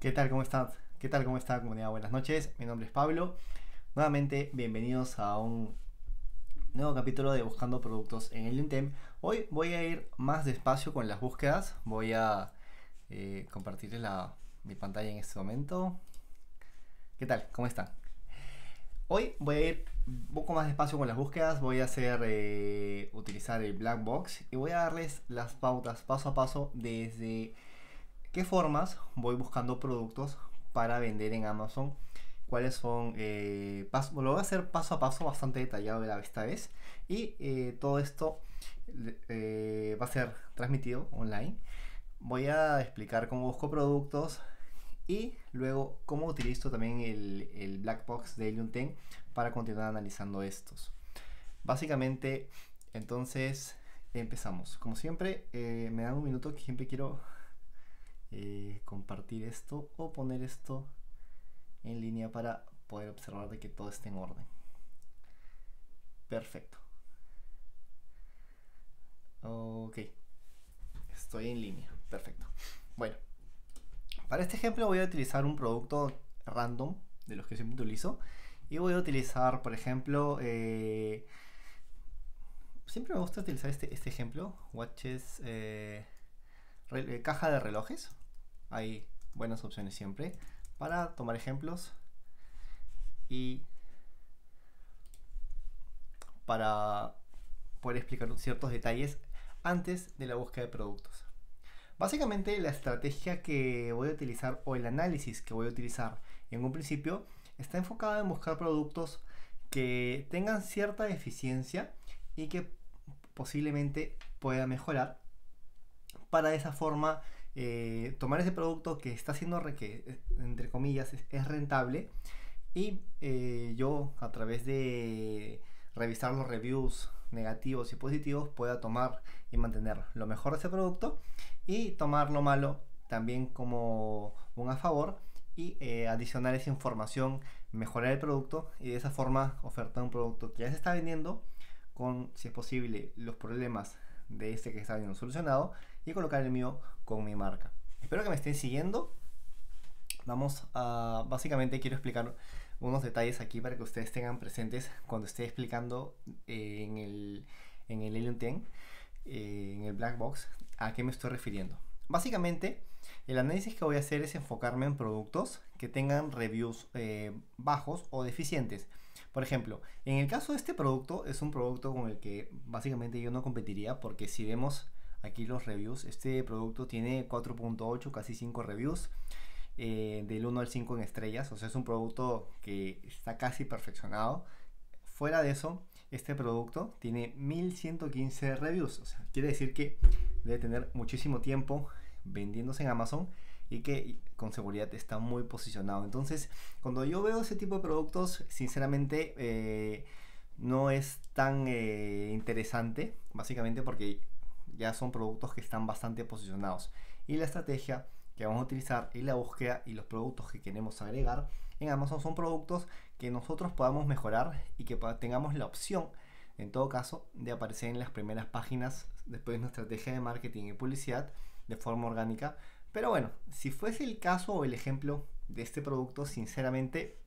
¿Qué tal? ¿Cómo está? ¿Qué tal? ¿Cómo está comunidad? Buenas noches. Mi nombre es Pablo. Nuevamente, bienvenidos a un nuevo capítulo de Buscando Productos en el LinkedIn. Hoy voy a ir más despacio con las búsquedas. Voy a eh, compartirles la, mi pantalla en este momento. ¿Qué tal? ¿Cómo están? Hoy voy a ir un poco más despacio con las búsquedas. Voy a hacer eh, utilizar el black box y voy a darles las pautas paso a paso desde qué formas voy buscando productos para vender en Amazon. Cuáles son, eh, lo voy a hacer paso a paso, bastante detallado esta vez. Y eh, todo esto eh, va a ser transmitido online. Voy a explicar cómo busco productos, y luego cómo utilizo también el, el black box de Helium 10 para continuar analizando estos. Básicamente, entonces empezamos. Como siempre, eh, me dan un minuto que siempre quiero eh, compartir esto o poner esto en línea para poder observar de que todo esté en orden. Perfecto. Ok. Estoy en línea. Perfecto. Bueno. Para este ejemplo voy a utilizar un producto random de los que siempre utilizo. Y voy a utilizar, por ejemplo, eh, siempre me gusta utilizar este, este ejemplo, watches, eh, eh, caja de relojes. Hay buenas opciones siempre para tomar ejemplos y para poder explicar ciertos detalles antes de la búsqueda de productos. Básicamente la estrategia que voy a utilizar o el análisis que voy a utilizar en un principio está enfocado en buscar productos que tengan cierta eficiencia y que posiblemente pueda mejorar para de esa forma eh, tomar ese producto que está haciendo que entre comillas es, rentable. Y eh, yo a través de revisar los reviews negativos y positivos pueda tomar y mantener lo mejor de ese producto y tomar lo malo también como un a favor y eh, adicionar esa información, mejorar el producto y de esa forma ofertar un producto que ya se está vendiendo con, si es posible, los problemas de este que está viendo solucionado y colocar el mío con mi marca. Espero que me estén siguiendo. Vamos a, básicamente quiero explicar unos detalles aquí para que ustedes tengan presentes cuando esté explicando eh, en el, en el Helium 10, eh, en el Black Box, a qué me estoy refiriendo. Básicamente, el análisis que voy a hacer es enfocarme en productos que tengan reviews eh, bajos o deficientes. Por ejemplo, en el caso de este producto, es un producto con el que básicamente yo no competiría porque si vemos aquí los reviews, este producto tiene 4.8, casi 5 reviews. Eh, del 1 al 5 en estrellas, o sea, es un producto que está casi perfeccionado. Fuera de eso, este producto tiene 1115 reviews, o sea, quiere decir que debe tener muchísimo tiempo vendiéndose en Amazon y que con seguridad está muy posicionado. Entonces, cuando yo veo ese tipo de productos, sinceramente eh, no es tan eh, interesante, básicamente porque ya son productos que están bastante posicionados. Y la estrategia que vamos a utilizar y la búsqueda y los productos que queremos agregar en Amazon son productos que nosotros podamos mejorar y que tengamos la opción, en todo caso, de aparecer en las primeras páginas después de una estrategia de marketing y publicidad de forma orgánica. Pero bueno, si fuese el caso o el ejemplo de este producto, sinceramente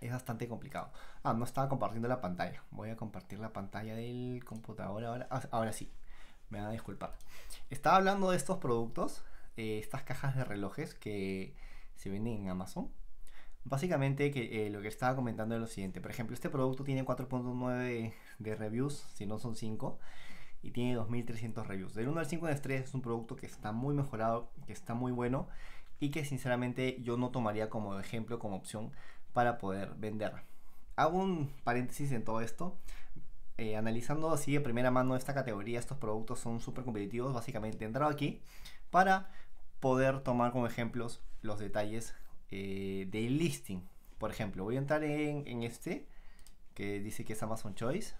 es bastante complicado. Ah, no estaba compartiendo la pantalla. Voy a compartir la pantalla del computador ahora. Ah, ahora sí, me van a disculpar. Estaba hablando de estos productos eh, estas cajas de relojes que se venden en Amazon. Básicamente que, eh, lo que estaba comentando es lo siguiente. Por ejemplo, este producto tiene 4.9 de reviews, si no son 5, y tiene 2300 reviews. Del 1 al 5 en estrés es un producto que está muy mejorado, que está muy bueno y que sinceramente yo no tomaría como ejemplo, como opción para poder vender. Hago un paréntesis en todo esto. Eh, analizando así de primera mano esta categoría, estos productos son súper competitivos. Básicamente he entrado aquí para poder tomar como ejemplos los detalles eh, del listing. Por ejemplo, voy a entrar en, este que dice que es Amazon Choice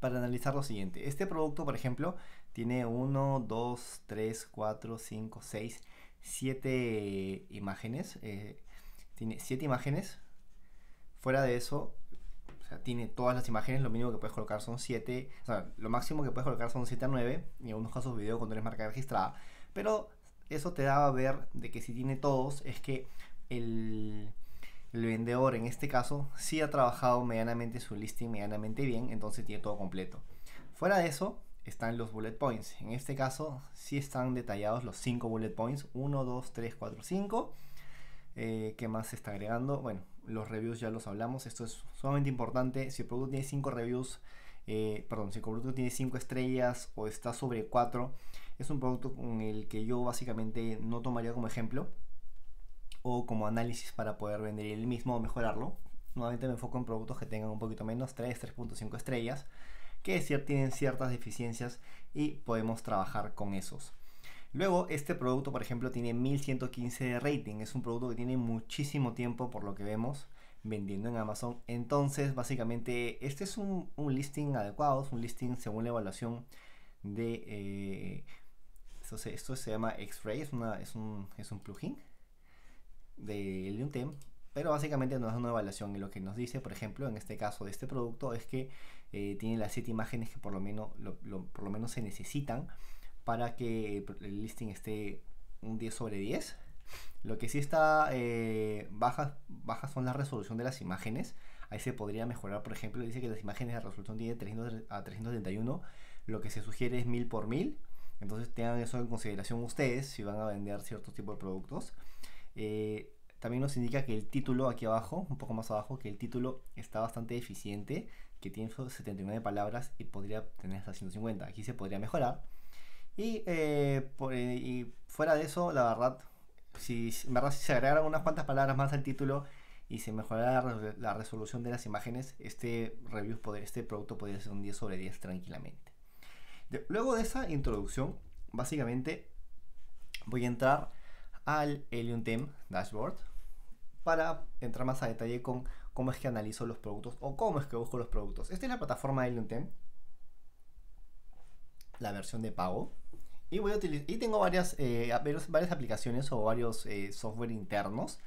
para analizar lo siguiente. Este producto, por ejemplo, tiene 1, 2, 3, 4, 5, 6, 7 imágenes. Eh, tiene 7 imágenes. Fuera de eso, sea, tiene todas las imágenes. Lo mínimo que puedes colocar son 7. O sea, lo máximo que puedes colocar son 7 a 9. Y en algunos casos video cuando eres marca registrada. Pero eso te da a ver de que si tiene todos es que el, el vendedor en este caso sí ha trabajado medianamente su listing medianamente bien, entonces tiene todo completo. Fuera de eso están los bullet points. En este caso sí están detallados los 5 bullet points. 1, 2, 3, 4, 5. ¿Qué más se está agregando? Bueno, los reviews ya los hablamos. Esto es sumamente importante. Si el producto tiene 5 reviews, eh, perdón, si el producto tiene 5 estrellas o está sobre 4, es un producto con el que yo básicamente no tomaría como ejemplo o como análisis para poder vender el mismo o mejorarlo. Nuevamente me enfoco en productos que tengan un poquito menos, 3, 3.5 estrellas, que tienen ciertas deficiencias y podemos trabajar con esos. Luego, este producto, por ejemplo, tiene 1115 de rating. Es un producto que tiene muchísimo tiempo, por lo que vemos, vendiendo en Amazon. Entonces, básicamente, este es un, listing adecuado, es un listing según la evaluación de... Eh, esto, se, llama X-Ray, es, un, es un plugin de Leontem, pero básicamente nos da una evaluación y lo que nos dice, por ejemplo, en este caso de este producto es que eh, tiene las 7 imágenes que por lo, menos, por lo menos se necesitan para que el listing esté un 10 sobre 10. Lo que sí está eh, baja, baja son la resolución de las imágenes. Ahí se podría mejorar, por ejemplo, dice que las imágenes de resolución tiene 300 a 331. Lo que se sugiere es 1000 por 1000. Entonces tengan eso en consideración ustedes si van a vender cierto tipo de productos. Eh, también nos indica que el título aquí abajo, un poco más abajo, que el título está bastante eficiente, que tiene 79 palabras y podría tener hasta 150. Aquí se podría mejorar. Y, eh, eh, y fuera de eso, la verdad, si, se agregaran unas cuantas palabras más al título y se mejorara la, resolución de las imágenes, este review, este producto podría ser un 10 sobre 10 tranquilamente. luego de esa introducción, básicamente voy a entrar al Helium Theme Dashboard para entrar más a detalle con cómo es que analizo los productos o cómo es que busco los productos. Esta es la plataforma Helium Theme, la versión de pago. Y, voy a y tengo varias, eh, varias aplicaciones o varios eh, software internos.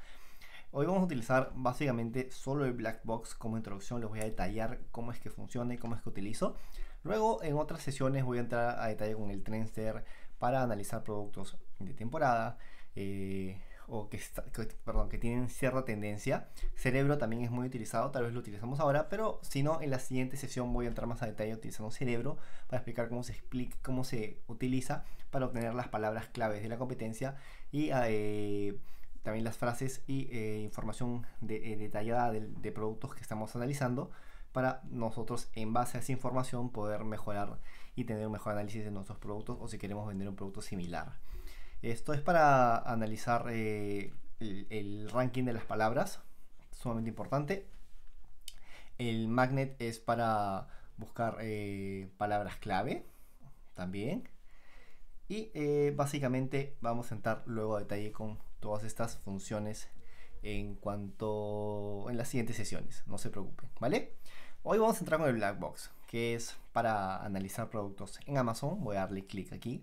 Hoy vamos a utilizar básicamente solo el Black Box como introducción. Les voy a detallar cómo es que funciona y cómo es que utilizo. Luego en otras sesiones voy a entrar a detalle con el Trendster para analizar productos de temporada. Eh, o que, perdón, que tienen cierta tendencia. Cerebro también es muy utilizado, tal vez lo utilizamos ahora, pero si no, en la siguiente sesión voy a entrar más a detalle utilizando cerebro para explicar cómo se explica, cómo se utiliza para obtener las palabras claves de la competencia y eh, también las frases y eh, información detallada de, de productos que estamos analizando para nosotros en base a esa información poder mejorar y tener un mejor análisis de nuestros productos o si queremos vender un producto similar. Esto es para analizar eh, el, ranking de las palabras, sumamente importante. El magnet es para buscar eh, palabras clave también. Y eh, básicamente vamos a entrar luego a detalle con todas estas funciones en cuanto en las siguientes sesiones. No se preocupen, ¿vale? Hoy vamos a entrar con el black box, que es para analizar productos en Amazon. Voy a darle clic aquí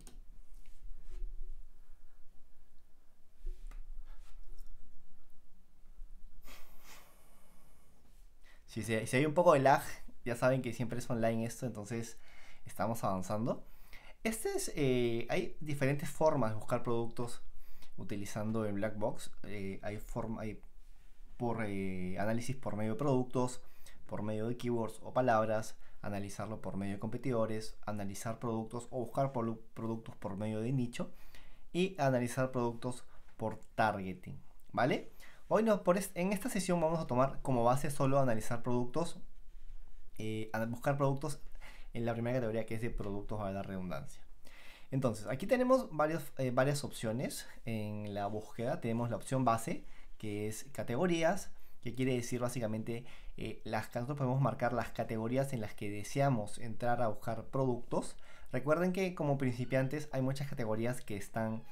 Si, hay un poco de lag, ya saben que siempre es online esto, entonces estamos avanzando. Este es, eh, hay diferentes formas de buscar productos utilizando el black box. Eh, hay, forma, hay por eh, análisis por medio de productos, por medio de keywords o palabras, analizarlo por medio de competidores, analizar productos o buscar productos por medio de nicho y analizar productos por targeting, ¿vale? Hoy no, por en esta sesión vamos a tomar como base solo analizar productos, eh, buscar productos en la primera categoría que es de productos a la redundancia. Entonces, aquí tenemos eh, varias opciones en la búsqueda. Tenemos la opción base, que es categorías, que quiere decir básicamente eh, las nosotros podemos marcar las categorías en las que deseamos entrar a buscar productos. Recuerden que como principiantes hay muchas categorías que están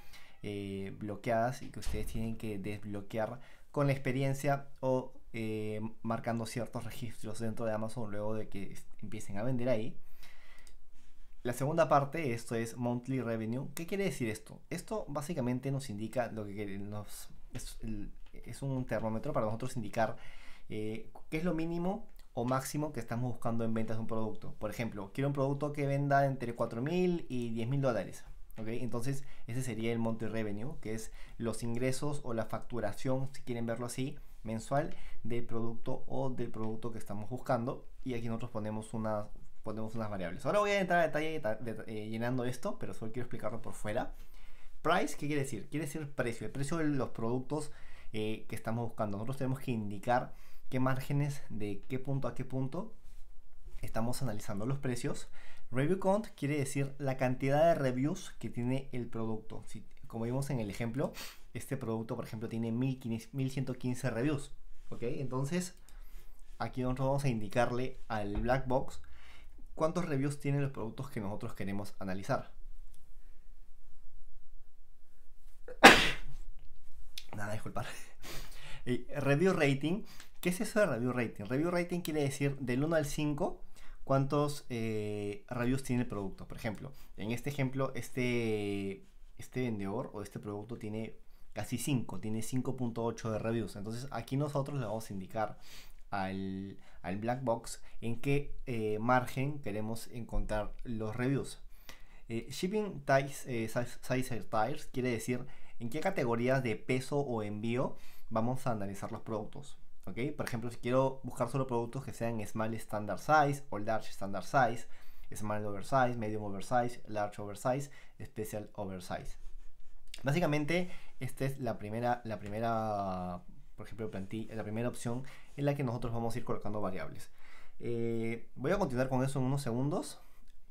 bloqueadas y que ustedes tienen que desbloquear con la experiencia o eh, marcando ciertos registros dentro de Amazon luego de que empiecen a vender ahí. La segunda parte, esto es Monthly Revenue. ¿Qué quiere decir esto? Esto básicamente nos indica lo que nos es, un termómetro para nosotros indicar eh, qué es lo mínimo o máximo que estamos buscando en ventas de un producto. Por ejemplo, quiero un producto que venda entre 4.000 y 10.000 dólares. ¿Ok? Entonces ese sería el monte revenue, que es los ingresos o la facturación, si quieren verlo así, mensual del producto o del producto que estamos buscando. Y aquí nosotros ponemos, una, ponemos unas variables. Ahora voy a entrar a detalle eh, llenando esto, pero solo quiero explicarlo por fuera. Price, ¿qué quiere decir? Quiere decir precio, el precio de los productos eh, que estamos buscando. Nosotros tenemos que indicar qué márgenes de qué punto a qué punto estamos analizando los precios. Review count quiere decir la cantidad de reviews que tiene el producto. Como vimos en el ejemplo, este producto, por ejemplo, tiene 1115 reviews. ¿Ok? Entonces, aquí nosotros vamos a indicarle al black box cuántos reviews tienen los productos que nosotros queremos analizar. Nada, disculpar. review rating. ¿Qué es eso de review rating? Review rating quiere decir del 1 al 5 cuántos eh, reviews tiene el producto. Por ejemplo, en este ejemplo, este, este vendedor o este producto tiene casi 5, tiene 5.8 de reviews. Entonces aquí nosotros le vamos a indicar al, black box en qué eh, margen queremos encontrar los reviews. Eh, shipping size, size tires quiere decir en qué categorías de peso o envío vamos a analizar los productos. Por ejemplo, si quiero buscar solo productos que sean Small Standard Size o Large Standard Size, Small Oversize, Medium Oversize, Large Oversize, Special Oversize. Básicamente, esta es la primera, la primera, por ejemplo, plantilla, la primera opción en la que nosotros vamos a ir colocando variables. Eh, voy a continuar con eso en unos segundos.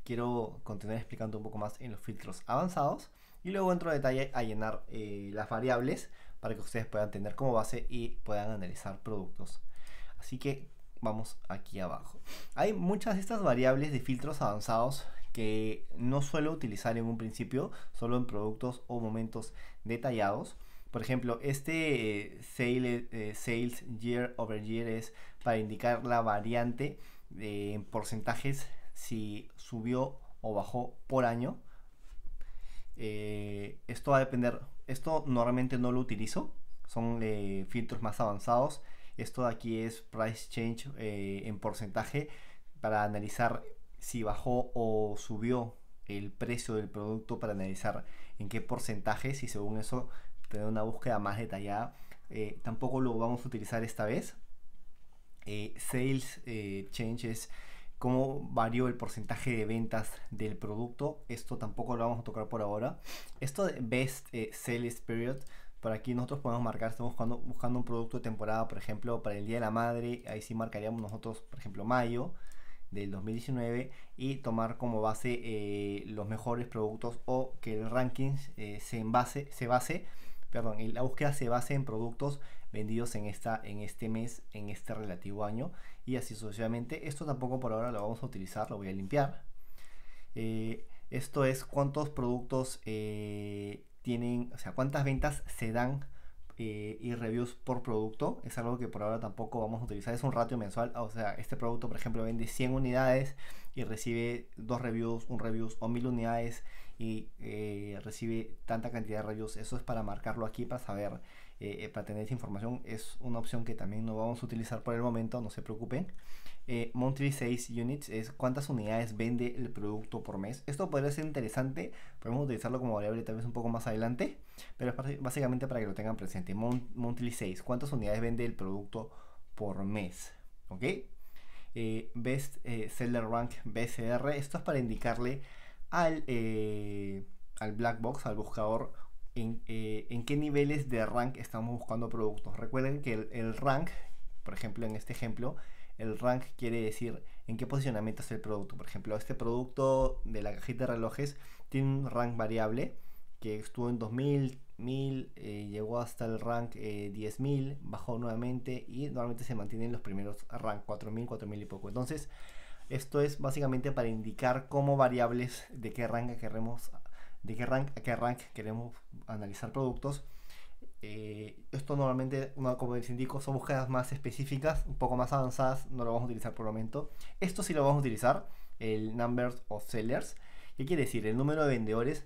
Quiero continuar explicando un poco más en los filtros avanzados y luego entro a detalle a llenar eh, las variables para que ustedes puedan tener como base y puedan analizar productos. Así que vamos aquí abajo. Hay muchas de estas variables de filtros avanzados que no suelo utilizar en un principio, solo en productos o momentos detallados. Por ejemplo, este eh, eh, sales year over year es para indicar la variante en porcentajes si subió o bajó por año. Eh, esto va a depender esto normalmente no lo utilizo, son eh, filtros más avanzados. Esto de aquí es price change eh, en porcentaje para analizar si bajó o subió el precio del producto para analizar en qué porcentaje, si según eso tener una búsqueda más detallada. Eh, tampoco lo vamos a utilizar esta vez. sales change es cómo varió el porcentaje de ventas del producto. Esto tampoco lo vamos a tocar por ahora. Esto de Best eh, Sales Period, por aquí nosotros podemos marcar, estamos buscando, buscando un producto de temporada, por ejemplo, para el Día de la Madre, ahí sí marcaríamos nosotros, por ejemplo, mayo del 2019 y tomar como base eh, los mejores productos o que el ranking eh, se, base, se base, perdón, la búsqueda se base en productos vendidos en, esta, en este mes, en este relativo año y así sucesivamente. Esto tampoco por ahora lo vamos a utilizar, lo voy a limpiar. Eh, esto es cuántos productos eh, tienen, o sea, cuántas ventas se dan eh, y reviews por producto. Es algo que por ahora tampoco vamos a utilizar. Es un ratio mensual. O sea, este producto, por ejemplo, vende 100 unidades y recibe dos reviews, un reviews o 1000 unidades y recibe tanta cantidad de reviews. Eso es para marcarlo aquí, para saber eh, para tener esa información es una opción que también no vamos a utilizar por el momento, no se preocupen. Eh, monthly Sales Units es cuántas unidades vende el producto por mes. Esto podría ser interesante, podemos utilizarlo como variable tal vez un poco más adelante, pero es básicamente para que lo tengan presente. monthly Sales, cuántas unidades vende el producto por mes. ¿Ok? Eh, best eh, Seller Rank BCR, esto es para indicarle al, al black box, al buscador, eh, en, qué niveles de rank estamos buscando productos. Recuerden que el, rank, por ejemplo, en este ejemplo, el rank quiere decir en qué posicionamiento está el producto. Por ejemplo, este producto de la cajita de relojes tiene un rank variable que estuvo en 2000, 1000, eh, llegó hasta el rank 10.000, eh, bajó nuevamente y normalmente se mantienen los primeros rank 4000, 4000 y poco. Entonces, esto es básicamente para indicar cómo variables de qué rank queremos de qué rank a qué rank queremos analizar productos. Eh, esto normalmente, como les indico, son búsquedas más específicas, un poco más avanzadas, no lo vamos a utilizar por el momento. Esto sí lo vamos a utilizar, el Numbers of Sellers. ¿Qué quiere decir? El número de vendedores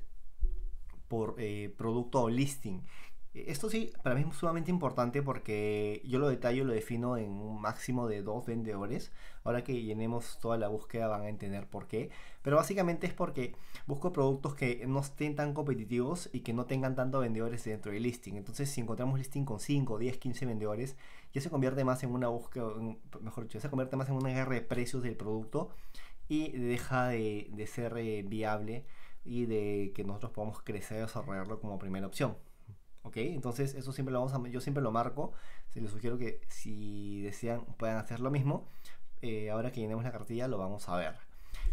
por eh, producto o listing. Esto sí, para mí es sumamente importante porque yo lo detallo, lo defino en un máximo de dos vendedores. Ahora que llenemos toda la búsqueda van a entender por qué. Pero básicamente es porque busco productos que no estén tan competitivos y que no tengan tantos vendedores dentro del listing. Entonces, si encontramos listing con 5, 10, 15 vendedores, ya se convierte más en una búsqueda, mejor dicho, se convierte más en una guerra de precios del producto y deja de, ser eh, viable y de que nosotros podamos crecer y desarrollarlo como primera opción. ¿Ok? Entonces eso siempre lo vamos a, yo siempre lo marco. Se les sugiero que si desean puedan hacer lo mismo. Eh, ahora que llenemos la cartilla lo vamos a ver.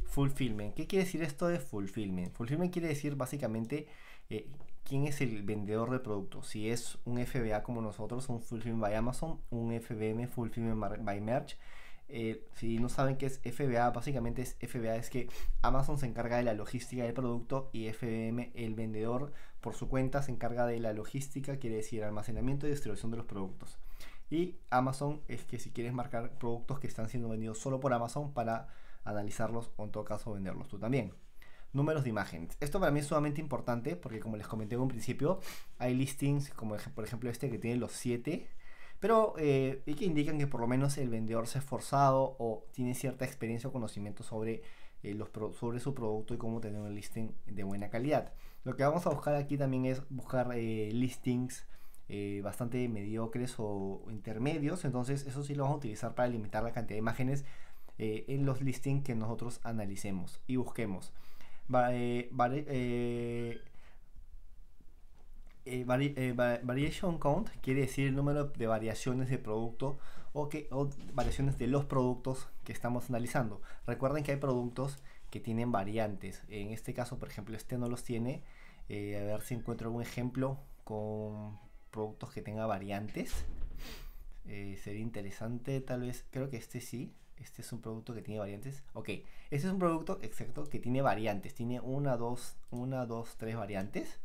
Fulfillment. ¿Qué quiere decir esto de fulfillment? Fulfillment quiere decir básicamente eh, quién es el vendedor de producto. Si es un FBA como nosotros, un Fulfillment by Amazon, un FBM, Fulfillment by Merch eh, si no saben qué es FBA, básicamente es FBA es que Amazon se encarga de la logística del producto y FBM, el vendedor, por su cuenta se encarga de la logística, quiere decir almacenamiento y distribución de los productos. Y Amazon es que si quieres marcar productos que están siendo vendidos solo por Amazon para analizarlos o en todo caso venderlos tú también. Números de imágenes. Esto para mí es sumamente importante porque como les comenté en un principio, hay listings como por ejemplo este que tiene los 7 pero eh, que indican que por lo menos el vendedor se ha esforzado o tiene cierta experiencia o conocimiento sobre, eh, los sobre su producto y cómo tener un listing de buena calidad. Lo que vamos a buscar aquí también es buscar eh, listings eh, bastante mediocres o intermedios. Entonces eso sí lo vamos a utilizar para limitar la cantidad de imágenes en los listings que nosotros analicemos y busquemos. Vale, eh, eh, variation count quiere decir el número de variaciones de producto o, que, variaciones de los productos que estamos analizando. Recuerden que hay productos que tienen variantes. En este caso, por ejemplo, este no los tiene. Eh, a ver si encuentro algún ejemplo con productos que tenga variantes. sería interesante, tal vez. Creo que este sí. Este es un producto que tiene variantes. Ok, este es un producto exacto que tiene variantes. Tiene una, dos, una, dos, tres variantes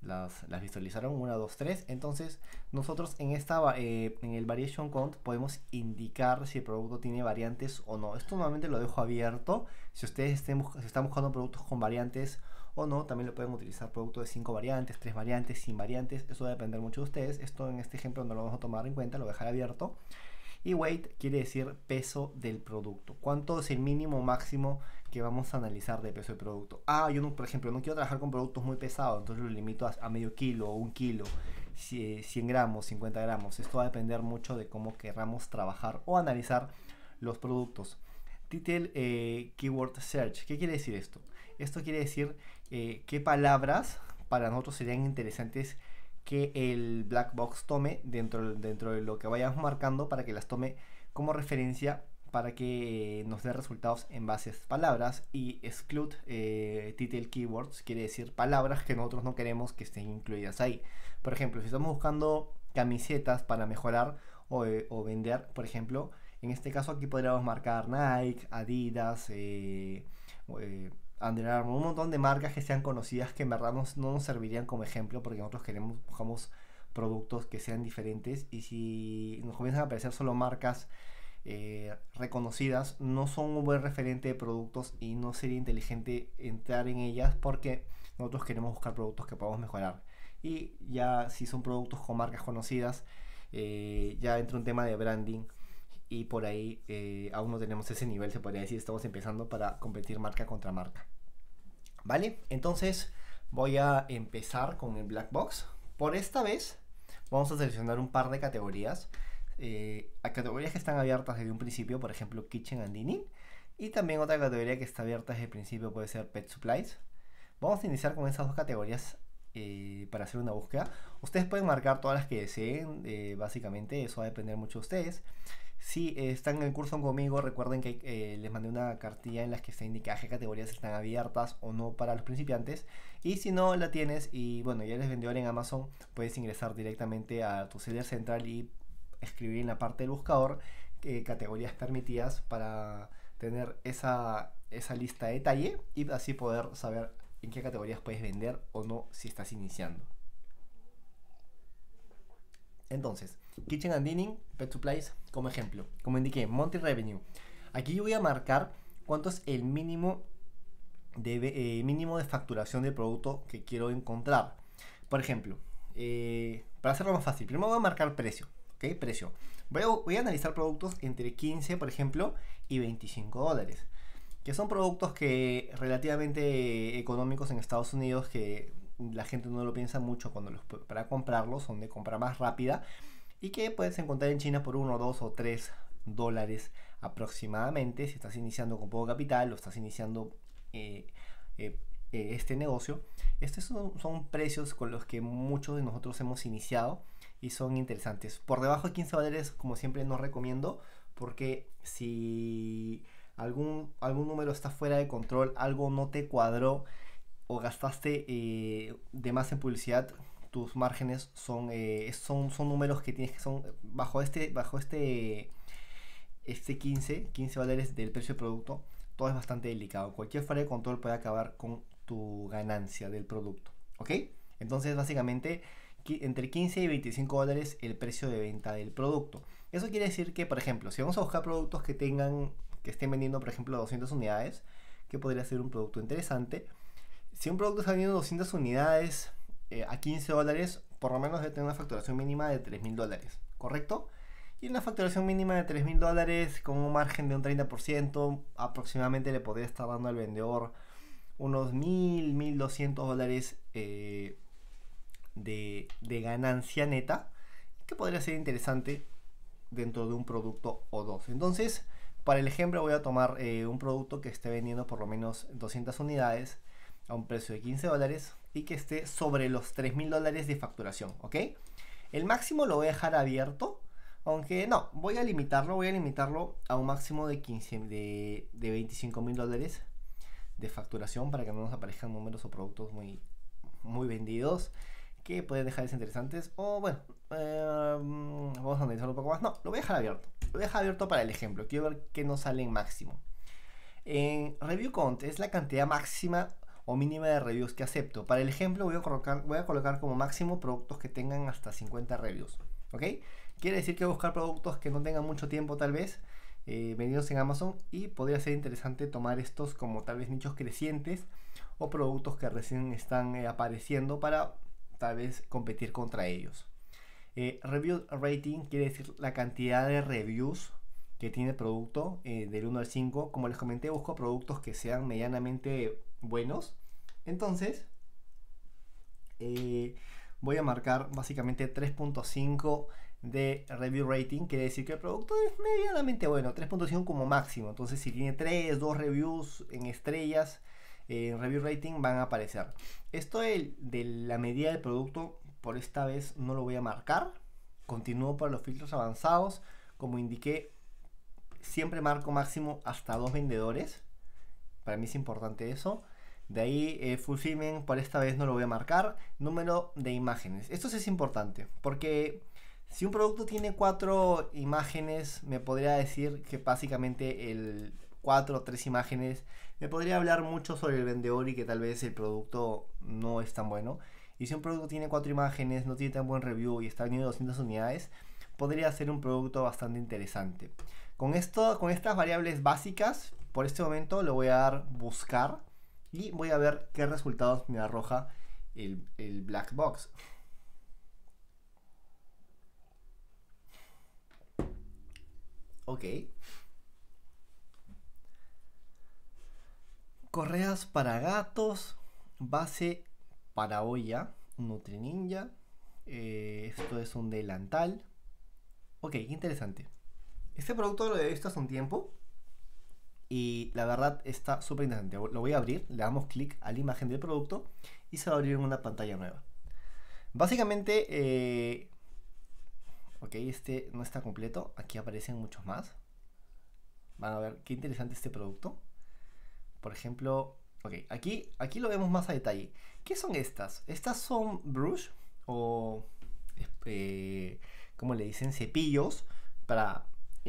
las, visualizaron 1, 2, 3. Entonces, nosotros en, esta, eh, en el Variation Count podemos indicar si el producto tiene variantes o no. Esto normalmente lo dejo abierto. Si ustedes estén, están buscando productos con variantes o no, también lo pueden utilizar productos de 5 variantes, 3 variantes, sin variantes. Eso va a depender mucho de ustedes. Esto en este ejemplo no lo vamos a tomar en cuenta, lo voy a dejar abierto. Y weight quiere decir peso del producto. ¿Cuánto es el mínimo máximo que vamos a analizar de peso de producto. Ah, yo por ejemplo, no quiero trabajar con productos muy pesados, entonces lo limito a, medio kilo o un kilo, 100 gramos, 50 gramos. Esto va a depender mucho de cómo querramos trabajar o analizar los productos. Title eh, Keyword Search. ¿Qué quiere decir esto? Esto quiere decir eh, qué palabras para nosotros serían interesantes que el black box tome dentro, dentro de lo que vayamos marcando para que las tome como referencia para que nos dé resultados en base a palabras y exclude eh, title keywords quiere decir palabras que nosotros no queremos que estén incluidas ahí. Por ejemplo, si estamos buscando camisetas para mejorar o, eh, vender, por ejemplo, en este caso aquí podríamos marcar Nike, Adidas, eh, eh Under Armour, un montón de marcas que sean conocidas que en verdad no nos servirían como ejemplo porque nosotros queremos, buscamos productos que sean diferentes y si nos comienzan a aparecer solo marcas eh, reconocidas no son un buen referente de productos y no sería inteligente entrar en ellas porque nosotros queremos buscar productos que podamos mejorar. Y ya si son productos con marcas conocidas, eh, ya entra un tema de branding y por ahí eh, aún no tenemos ese nivel, se podría decir, estamos empezando para competir marca contra marca. ¿Vale? Entonces voy a empezar con el black box. Por esta vez vamos a seleccionar un par de categorías eh, a categorías que están abiertas desde un principio, por ejemplo Kitchen and Dining. Y también otra categoría que está abierta desde el principio puede ser Pet Supplies. Vamos a iniciar con esas dos categorías eh, para hacer una búsqueda. Ustedes pueden marcar todas las que deseen, eh, básicamente eso va a depender mucho de ustedes. Si están en el curso conmigo, recuerden que les mandé una cartilla en la que está indicada qué categorías están abiertas o no para los principiantes. Y si no la tienes y bueno, ya eres vendedor en Amazon, puedes ingresar directamente a tu seller central y escribir en la parte del buscador eh, categorías permitidas para tener esa, esa lista de detalle y así poder saber en qué categorías puedes vender o no si estás iniciando. Entonces, Kitchen and Dining, Pet Supplies, como ejemplo. Como indiqué, Monthly Revenue. Aquí yo voy a marcar cuánto es el mínimo de, eh, mínimo de facturación del producto que quiero encontrar. Por ejemplo, eh, para hacerlo más fácil, primero voy a marcar precio. ¿Ok? Precio. Voy a, analizar productos entre 15, por ejemplo, y 25 dólares. Que son productos que relativamente económicos en Estados Unidos que la gente no lo piensa mucho cuando los, para comprarlos, son de compra más rápida y que puedes encontrar en China por 1, 2 o 3 dólares aproximadamente si estás iniciando con poco capital o estás iniciando eh, eh, eh, este negocio. Estos son, son, precios con los que muchos de nosotros hemos iniciado y son interesantes. Por debajo de 15 dólares, como siempre, no recomiendo porque si algún, algún número está fuera de control, algo no te cuadró o gastaste de más en publicidad, tus márgenes son, son, son números que tienes que son bajo este, bajo este este 15, 15 dólares del precio del producto, todo es bastante delicado. Cualquier fuera de control puede acabar con tu ganancia del producto. ¿Ok? Entonces, básicamente, entre 15 y 25 dólares el precio de venta del producto. Eso quiere decir que, por ejemplo, si vamos a buscar productos que tengan, que estén vendiendo, por ejemplo, 200 unidades, que podría ser un producto interesante. Si un producto está vendiendo 200 unidades eh, a 15 dólares, por lo menos debe tener una facturación mínima de 3.000 dólares, ¿correcto? Y una facturación mínima de 3 mil dólares con un margen de un 30%, aproximadamente le podría estar dando al vendedor unos 1000, 1200 dólares eh, de, ganancia neta, que podría ser interesante dentro de un producto o dos. Entonces, para el ejemplo, voy a tomar eh, un producto que esté vendiendo por lo menos 200 unidades a un precio de 15 dólares y que esté sobre los 3 mil dólares de facturación, ¿ok? El máximo lo voy a dejar abierto aunque no, voy a limitarlo, voy a limitarlo a un máximo de, 15, de, de 25 mil dólares de facturación para que no nos aparezcan números o productos muy, muy vendidos que pueden dejarles interesantes. O bueno, em, vamos a analizarlo un poco más. No, lo voy a dejar abierto. Lo voy a dejar abierto para el ejemplo. Quiero ver qué nos sale en máximo. En review count es la cantidad máxima o mínima de reviews que acepto. Para el ejemplo voy a colocar, voy a colocar como máximo productos que tengan hasta 50 reviews. ¿Ok? Quiere decir que buscar productos que no tengan mucho tiempo tal vez eh, vendidos en Amazon y podría ser interesante tomar estos como tal vez nichos crecientes o productos que recién están eh, apareciendo para tal vez competir contra ellos. Eh, review rating quiere decir la cantidad de reviews que tiene el producto del 1 al 5. Como les comenté, busco productos que sean medianamente buenos. Entonces, voy a marcar básicamente 3.5 de review rating, quiere decir que el producto es medianamente bueno, 3.5 como máximo. Entonces, si tiene 3, 2 reviews en estrellas, en review rating van a aparecer. Esto de, de la medida del producto, por esta vez no lo voy a marcar. Continúo para los filtros avanzados. Como indiqué, siempre marco máximo hasta dos vendedores. Para mí es importante eso. De ahí eh, fulfillment, por esta vez no lo voy a marcar. Número de imágenes. Esto es importante porque si un producto tiene cuatro imágenes, me podría decir que básicamente el cuatro o tres imágenes me podría hablar mucho sobre el vendedor y que tal vez el producto no es tan bueno. Y si un producto tiene cuatro imágenes, no tiene tan buen review y está vendiendo 200 unidades, podría ser un producto bastante interesante. Con esto, con estas variables básicas, por este momento lo voy a dar buscar y voy a ver qué resultados me arroja el, el black box. Ok. Correas para gatos. Base para olla. Nutri Ninja. Eh, esto es un delantal. Ok, interesante. Este producto lo he visto hace un tiempo. Y la verdad está súper interesante. Lo voy a abrir, le damos clic a la imagen del producto y se va a abrir en una pantalla nueva. Básicamente eh, Ok, este no está completo. Aquí aparecen muchos más. Van a ver qué interesante este producto. Por ejemplo, ok, aquí, aquí lo vemos más a detalle. ¿Qué son estas? Estas son brush o, eh, como le dicen, cepillos para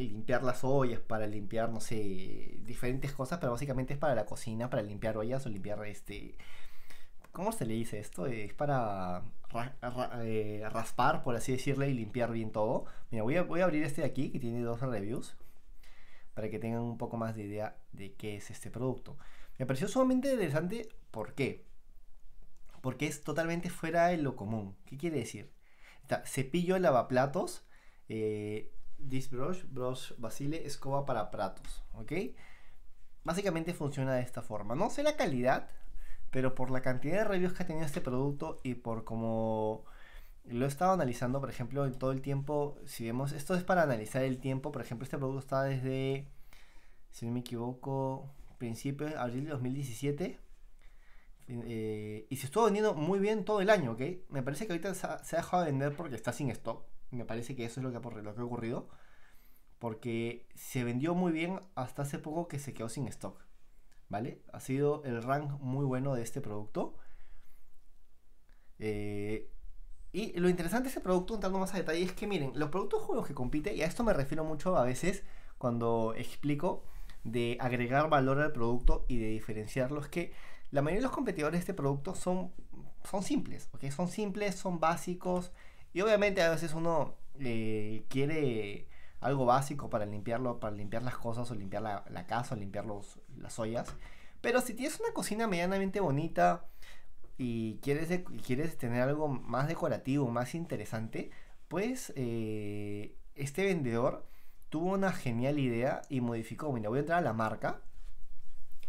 limpiar las ollas, para limpiar, no sé, diferentes cosas, pero básicamente es para la cocina, para limpiar ollas o limpiar este... ¿Cómo se le dice esto? Es para eh, raspar, por así decirle, y limpiar bien todo. Mira, voy a, voy a abrir este de aquí, que tiene dos reviews, para que tengan un poco más de idea de qué es este producto. Me pareció sumamente interesante, ¿por qué? porque es totalmente fuera de lo común. ¿Qué quiere decir? Está cepillo lavaplatos, eh, this brush, brush Basile, escoba para platos, ¿ok? Básicamente funciona de esta forma. No sé la calidad, pero por la cantidad de reviews que ha tenido este producto y por cómo lo he estado analizando, por ejemplo, en todo el tiempo, si vemos, esto es para analizar el tiempo, por ejemplo, este producto está desde, si no me equivoco, principios abril de 2017. Eh, y se estuvo vendiendo muy bien todo el año, ¿ok? Me parece que ahorita se ha, dejado de vender porque está sin stock. Me parece que eso es lo que, lo que ha ocurrido. Porque se vendió muy bien hasta hace poco que se quedó sin stock. ¿Vale? Ha sido el rank muy bueno de este producto. Eh, y lo interesante de este producto, entrando más a detalle, es que miren, los productos con los que compite, y a esto me refiero mucho a veces cuando explico de agregar valor al producto y de diferenciarlo, es que la mayoría de los competidores de este producto son, son simples, ¿ok? Son simples, son básicos, y obviamente a veces uno eh, quiere algo básico para limpiarlo, para limpiar las cosas o limpiar la, casa o limpiar los, las ollas. Pero si tienes una cocina medianamente bonita y quieres, quieres tener algo más decorativo, más interesante, pues eh, este vendedor tuvo una genial idea y modificó. Mira, voy a entrar a la marca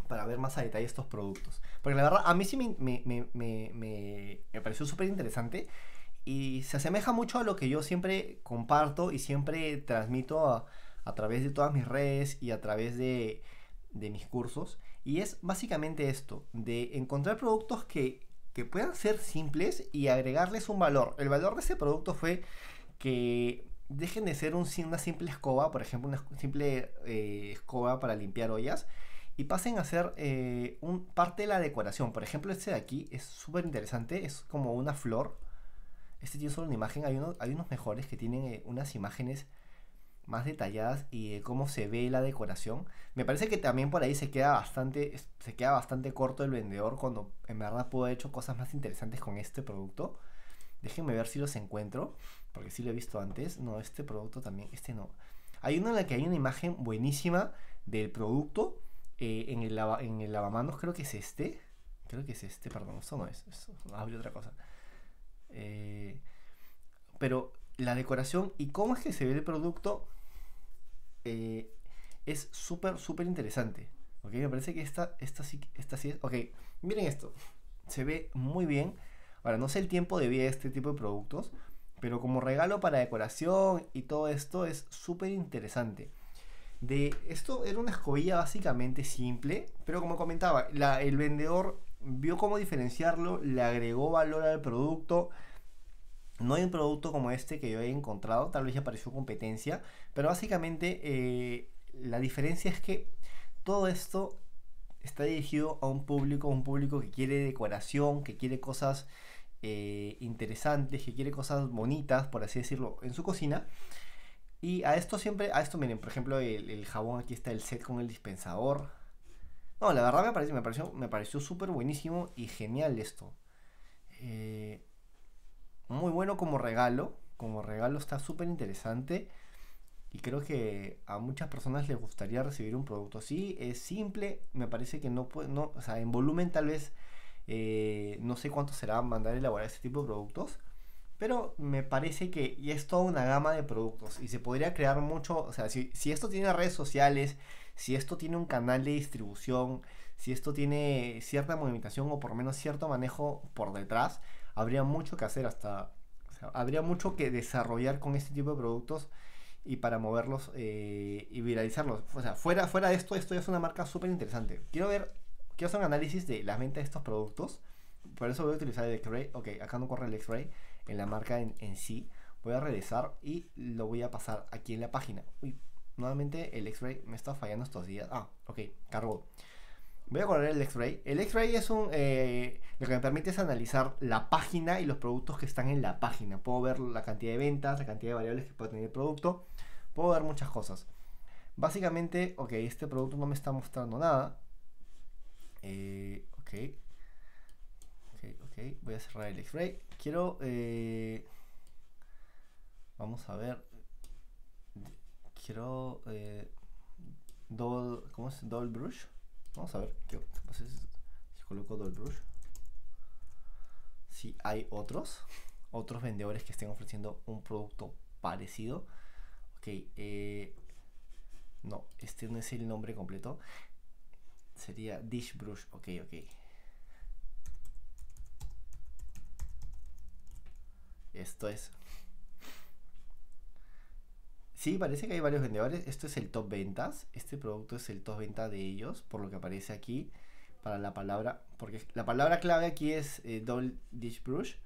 para ver más a detalle estos productos. Porque la verdad, a mí sí me, me, me, me pareció súper interesante y se asemeja mucho a lo que yo siempre comparto y siempre transmito a, través de todas mis redes y a través de, mis cursos. Y es básicamente esto, de encontrar productos que, que puedan ser simples y agregarles un valor. El valor de ese producto fue que dejen de ser un, una simple escoba, por ejemplo, una simple eh, escoba para limpiar ollas, y pasen a ser eh, parte de la decoración. Por ejemplo, este de aquí es súper interesante, es como una flor este tiene solo una imagen. Hay, uno, hay unos mejores que tienen eh, unas imágenes más detalladas y cómo se ve la decoración. Me parece que también por ahí se queda bastante, se queda bastante corto el vendedor cuando en verdad pudo haber hecho cosas más interesantes con este producto. Déjenme ver si los encuentro, porque sí lo he visto antes. No, este producto también, este no. Hay uno en la que hay una imagen buenísima del producto eh, en, el en el lavamanos, creo que es este. Creo que es este, perdón, esto no es, esto, otra cosa. Eh, pero la decoración y cómo es que se ve el producto eh, es súper, súper interesante. Me parece que esta, esta, sí, esta sí es... Ok, miren esto. Se ve muy bien. Ahora, no sé el tiempo de vida de este tipo de productos, pero como regalo para decoración y todo esto es súper interesante. De esto era una escobilla básicamente simple, pero como comentaba, la, el vendedor vio cómo diferenciarlo, le agregó valor al producto. No hay un producto como este que yo he encontrado, tal vez ya apareció competencia, pero básicamente eh, la diferencia es que todo esto está dirigido a un público, un público que quiere decoración, que quiere cosas eh, interesantes, que quiere cosas bonitas, por así decirlo, en su cocina. Y a esto siempre, a esto miren, por ejemplo, el jabón, aquí está el set con el dispensador, no, la verdad me, pareció, me pareció, me pareció súper buenísimo y genial esto. Eh, muy bueno como regalo. Como regalo está súper interesante. Y creo que a muchas personas les gustaría recibir un producto así. Es simple. Me parece que no puede. No, o sea, en volumen tal vez. Eh, no sé cuánto será mandar a elaborar este tipo de productos. Pero me parece que ya es toda una gama de productos. Y se podría crear mucho. O sea, si, si esto tiene redes sociales si esto tiene un canal de distribución, si esto tiene cierta movimentación o por lo menos cierto manejo por detrás, habría mucho que hacer hasta, habría mucho que desarrollar con este tipo de productos y para moverlos eh, y viralizarlos. O sea, fuera, fuera de esto, esto ya es una marca súper interesante. Quiero ver, quiero hacer un análisis de la venta de estos productos. Por eso voy a utilizar el X-Ray. Ok, acá no corre el X-Ray en la marca en, en sí. Voy a regresar y lo voy a pasar aquí en la página. Uy, Nuevamente el X-Ray me está fallando estos días. Ah, ok, cargó. Voy a correr el X-Ray. El X-Ray es un. Eh, lo que me permite es analizar la página y los productos que están en la página. Puedo ver la cantidad de ventas, la cantidad de variables que puede tener el producto. Puedo ver muchas cosas. Básicamente, ok, este producto no me está mostrando nada. Eh, ok. Ok, ok. Voy a cerrar el X-Ray. Quiero. Eh, vamos a ver quiero eh, ¿cómo es? Double brush. Vamos a ver qué pasa si coloco double brush. si hay otros, otros vendedores que estén ofreciendo un producto parecido. Ok, eh, no, este no es el nombre completo. Sería Dish Brush, ok, ok. Esto es. Sí, parece que hay varios vendedores. Esto es el top ventas. Este producto es el top venta de ellos, por lo que aparece aquí para la palabra. Porque la palabra clave aquí es eh, Doll Dish Brush.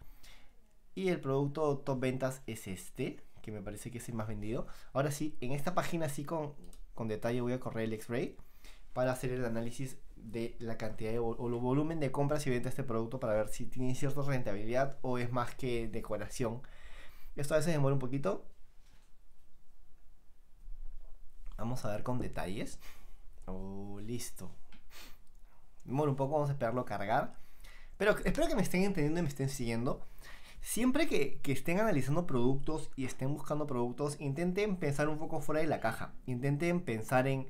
Y el producto top ventas es este, que me parece que es el más vendido. Ahora sí, en esta página sí con, con detalle voy a correr el X-Ray para hacer el análisis de la cantidad o el volumen de compras y ventas de este producto para ver si tiene cierta rentabilidad o es más que decoración. Esto a veces demora un poquito. Vamos a ver con detalles. Oh, listo. Demora un poco, vamos a esperarlo cargar. Pero espero que me estén entendiendo y me estén siguiendo. Siempre que, estén analizando productos y estén buscando productos, intenten pensar un poco fuera de la caja. Intenten pensar en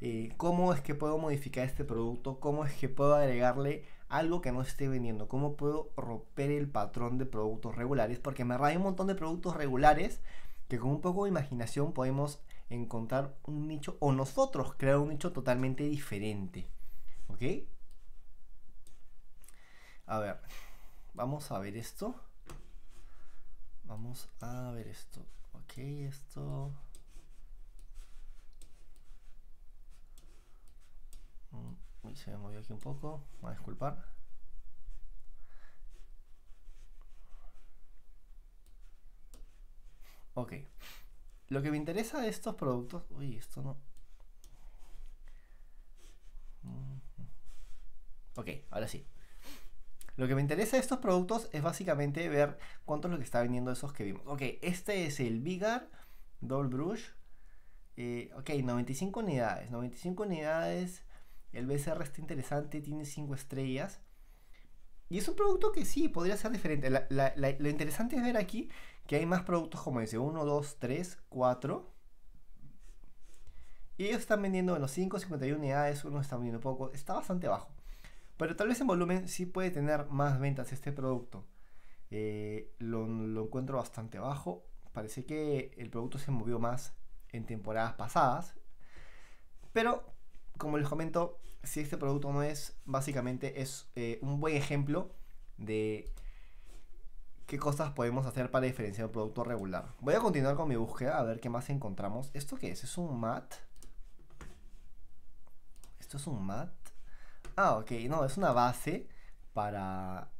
eh, cómo es que puedo modificar este producto, cómo es que puedo agregarle algo que no esté vendiendo, cómo puedo romper el patrón de productos regulares, porque me hay un montón de productos regulares que con un poco de imaginación podemos encontrar un nicho o nosotros crear un nicho totalmente diferente. ¿Ok? A ver, vamos a ver esto. Vamos a ver esto. Ok, esto... Uy, se me movió aquí un poco. Voy a disculpar. Ok. Lo que me interesa de estos productos. Uy, esto no. Ok, ahora sí. Lo que me interesa de estos productos es básicamente ver cuánto es lo que está vendiendo esos que vimos. Ok, este es el Vigar Double Brush. Eh, ok, 95 unidades. 95 unidades el BCR está interesante, tiene 5 estrellas. Y es un producto que sí, podría ser diferente. lo interesante es ver aquí que hay más productos como ese. 1, 2, 3, 4. Y ellos están vendiendo, bueno, 5, 51 unidades, uno está vendiendo poco. Está bastante bajo. Pero tal vez en volumen sí puede tener más ventas este producto. Eh, lo, encuentro bastante bajo. Parece que el producto se movió más en temporadas pasadas. Pero, como les comento, si este producto no es, básicamente es eh, un buen ejemplo de qué cosas podemos hacer para diferenciar un producto regular. Voy a continuar con mi búsqueda a ver qué más encontramos. ¿Esto qué es? ¿Es un mat? ¿Esto es un mat? Ah, ok, no, es una base para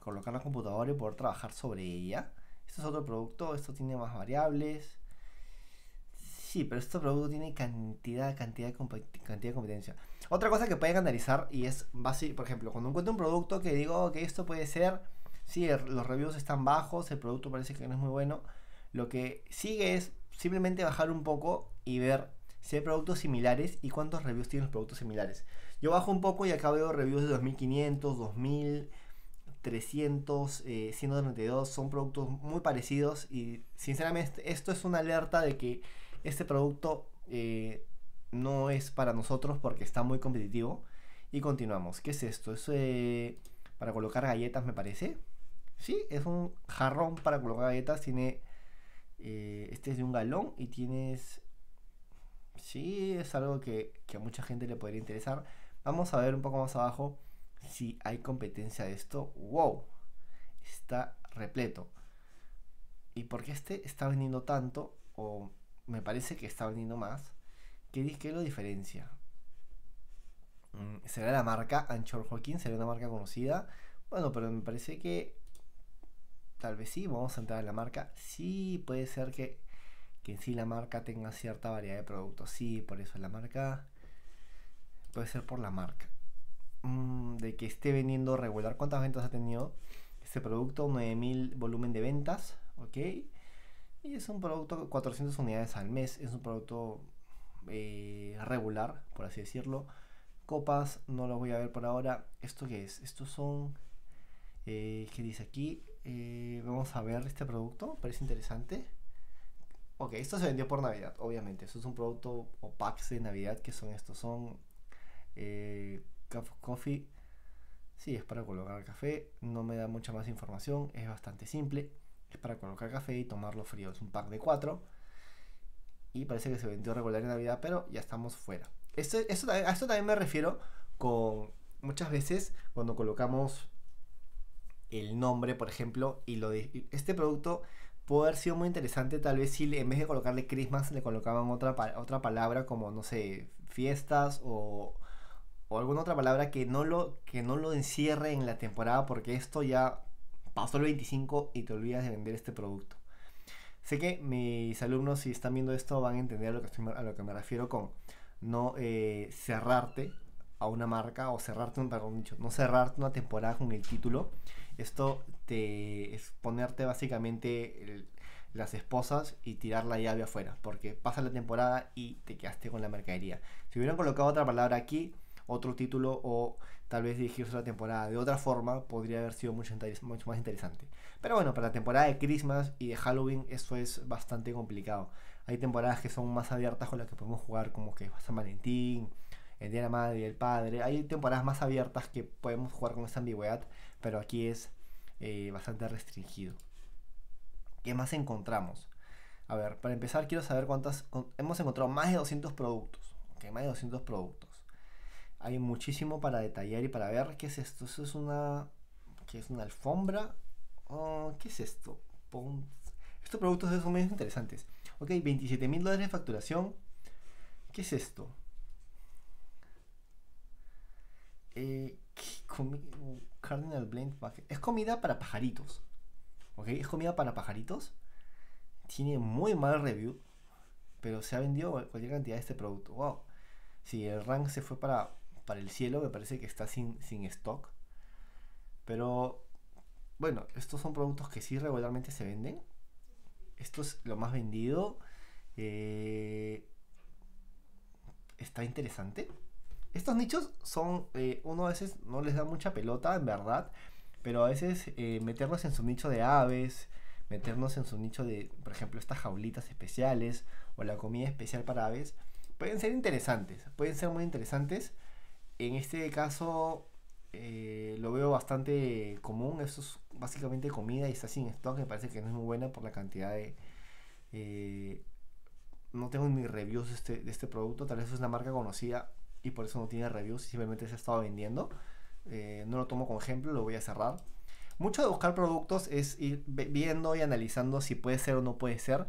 colocar la computadora y poder trabajar sobre ella. Esto es otro producto, esto tiene más variables. Sí, pero este producto tiene cantidad, cantidad, cantidad de competencia. Otra cosa que pueden analizar y es básico, por ejemplo, cuando encuentro un producto que digo que esto puede ser, sí, los reviews están bajos, el producto parece que no es muy bueno, lo que sigue es simplemente bajar un poco y ver si hay productos similares y cuántos reviews tienen los productos similares. Yo bajo un poco y acá veo reviews de 2500, 2000, 300, eh, 192, son productos muy parecidos y sinceramente esto es una alerta de que este producto eh, no es para nosotros porque está muy competitivo. Y continuamos. ¿Qué es esto? Es eh, para colocar galletas, me parece. Sí, es un jarrón para colocar galletas. Tiene. Eh, este es de un galón y tienes. Sí, es algo que, que, a mucha gente le podría interesar. Vamos a ver un poco más abajo si hay competencia de esto. ¡Wow! Está repleto. ¿Y por qué este está vendiendo tanto? O me parece que está vendiendo más. ¿Qué, qué lo diferencia? Mm, ¿Será la marca Anchor Hawking? ¿Será una marca conocida? Bueno, pero me parece que tal vez sí, vamos a entrar en la marca. Sí, puede ser que, que en sí la marca tenga cierta variedad de productos. Sí, por eso la marca puede ser por la marca. Mm, de que esté vendiendo regular. ¿Cuántas ventas ha tenido este producto? 9000 volumen de ventas. Ok. Y es un producto 400 unidades al mes. Es un producto eh, regular, por así decirlo. Copas, no lo voy a ver por ahora. ¿Esto qué es? Estos son... Eh, ¿Qué dice aquí? Eh, vamos a ver este producto. Parece interesante. Ok, esto se vendió por Navidad, obviamente. Esto es un producto o packs de Navidad. que son estos? Son eh, Coffee Sí, es para colocar café, no me da mucha más información, es bastante simple. Es para colocar café y tomarlo frío. Es un pack de 4. Y parece que se vendió regular en Navidad, pero ya estamos fuera. Esto, esto, a esto también me refiero con muchas veces cuando colocamos el nombre, por ejemplo, y lo de este producto puede haber sido muy interesante tal vez si en vez de colocarle Christmas le colocaban otra, otra palabra como, no sé, fiestas o, o alguna otra palabra que no, lo, que no lo encierre en la temporada porque esto ya pasó el 25 y te olvidas de vender este producto. Sé que mis alumnos si están viendo esto van a entender a lo que, a lo que me refiero con no eh, cerrarte a una marca o cerrarte un, perdón, no cerrarte una temporada con el título. Esto te es ponerte básicamente las esposas y tirar la llave afuera, porque pasa la temporada y te quedaste con la mercadería. Si hubieran colocado otra palabra aquí, otro título o tal vez dirigirse la temporada de otra forma, podría haber sido mucho, mucho más interesante. Pero bueno, para la temporada de Christmas y de Halloween eso es bastante complicado. Hay temporadas que son más abiertas con las que podemos jugar como que San Valentín, el Día de la Madre y el Padre. Hay temporadas más abiertas que podemos jugar con esta ambigüedad, pero aquí es eh, bastante restringido. ¿Qué más encontramos? A ver, para empezar quiero saber cuántas... Hemos encontrado más de 200 productos. Ok, más de 200 productos. Hay muchísimo para detallar y para ver. ¿Qué es esto? Eso es una... ¿Qué es una alfombra? Oh, ¿Qué es esto? Estos productos son muy interesantes. Ok, 27 mil dólares de facturación. ¿Qué es esto? Eh, Cardinal Blend Es comida para pajaritos. ¿Ok? Es comida para pajaritos. Tiene muy mal review. Pero se ha vendido cualquier cantidad de este producto. Wow. Si el rank se fue para, para el cielo, me parece que está sin, sin stock. Pero bueno, estos son productos que sí regularmente se venden. Esto es lo más vendido. Eh, está interesante. Estos nichos son, eh, uno a veces no les da mucha pelota, en verdad, pero a veces eh, meternos en su nicho de aves, meternos en su nicho de, por ejemplo, estas jaulitas especiales o la comida especial para aves, pueden ser interesantes, pueden ser muy interesantes. En este caso eh, lo veo bastante común, esto es básicamente comida y está sin stock, me parece que no es muy buena por la cantidad de... no tengo ni reviews de este, de este producto, tal vez es una marca conocida y por eso no tiene reviews, simplemente se ha estado vendiendo. Eh, no lo tomo como ejemplo, lo voy a cerrar. Mucho de buscar productos es ir viendo y analizando si puede ser o no puede ser.